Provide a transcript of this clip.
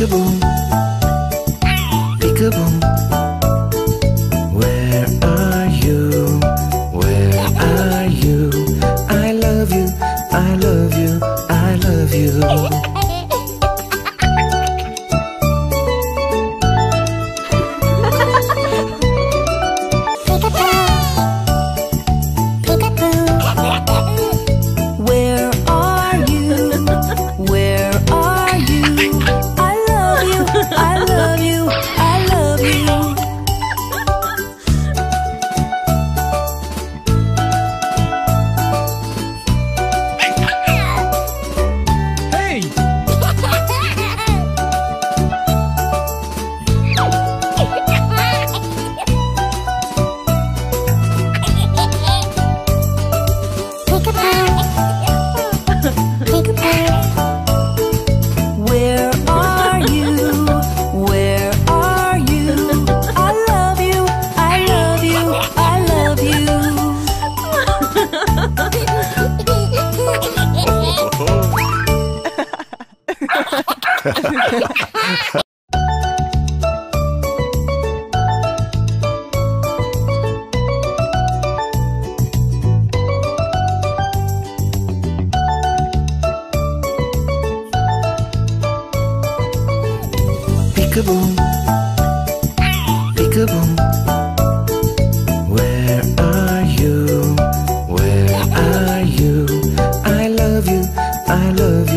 Peekaboo, peekaboo. Where are you? Where are you? I love you, I love you, I love you. Peekaboo, peekaboo. Where are you? Where are you? I love you, I love